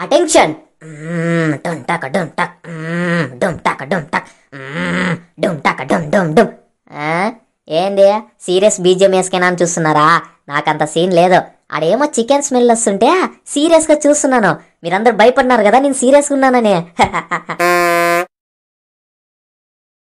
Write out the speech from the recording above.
Attention డుమ్ టక డుమ్ టక్ మ్మ్, డుమ్ టక టక్ డుమ్ ఆ, ఏంది? సీరియస్ బీజియం వేసుకేనా అని చూస్తున్నారా? నాకంత సీన్ లేదు. ఆడేమో చికెన్ స్మెల్ వస్తుంటే సీరియస్గా చూస్తున్నాను. మీరందరూ భయపడినారు కదా నేను సీరియస్గా ఉన్నానని.